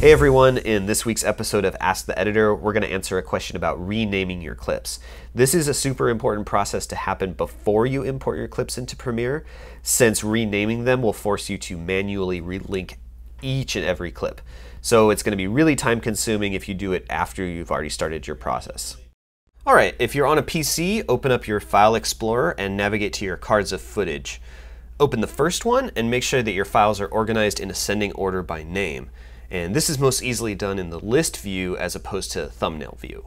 Hey everyone, in this week's episode of Ask the Editor, we're going to answer a question about renaming your clips. This is a super important process to happen before you import your clips into Premiere, since renaming them will force you to manually relink each and every clip. So it's going to be really time consuming if you do it after you've already started your process. All right, if you're on a PC, open up your File Explorer and navigate to your cards of footage. Open the first one and make sure that your files are organized in ascending order by name. And this is most easily done in the list view as opposed to thumbnail view.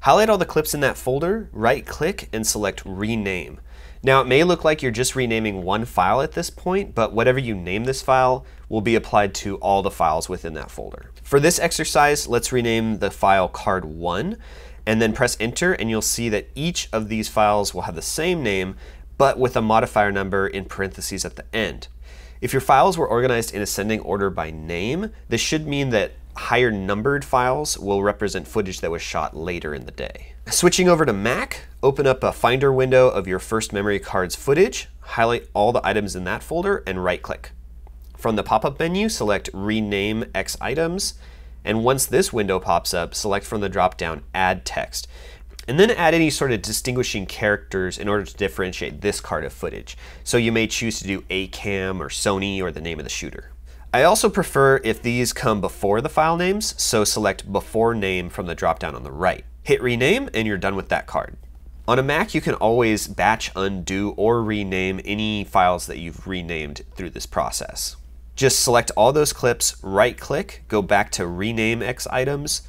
Highlight all the clips in that folder, right click, and select Rename. Now it may look like you're just renaming one file at this point, but whatever you name this file will be applied to all the files within that folder. For this exercise, let's rename the file card1 and then press enter and you'll see that each of these files will have the same name but with a modifier number in parentheses at the end. If your files were organized in ascending order by name, this should mean that higher numbered files will represent footage that was shot later in the day. Switching over to Mac, open up a Finder window of your first memory card's footage, highlight all the items in that folder, and right-click. From the pop-up menu, select Rename X Items, and once this window pops up, select from the drop-down Add Text and then add any sort of distinguishing characters in order to differentiate this card of footage. So you may choose to do ACAM or Sony or the name of the shooter. I also prefer if these come before the file names, so select before name from the dropdown on the right. Hit rename and you're done with that card. On a Mac, you can always batch, undo, or rename any files that you've renamed through this process. Just select all those clips, right click, go back to rename X items,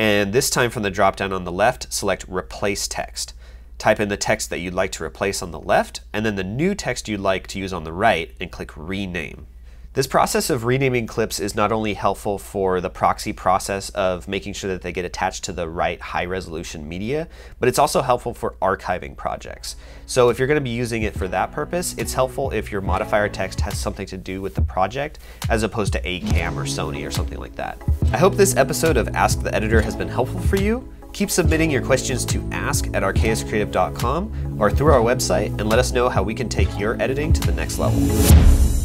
and this time from the dropdown on the left, select Replace Text. Type in the text that you'd like to replace on the left, and then the new text you'd like to use on the right, and click Rename. This process of renaming clips is not only helpful for the proxy process of making sure that they get attached to the right high resolution media, but it's also helpful for archiving projects. So if you're going to be using it for that purpose, it's helpful if your modifier text has something to do with the project as opposed to ACAM or Sony or something like that. I hope this episode of Ask the Editor has been helpful for you. Keep submitting your questions to ask at archaiuscreative.com or through our website and let us know how we can take your editing to the next level.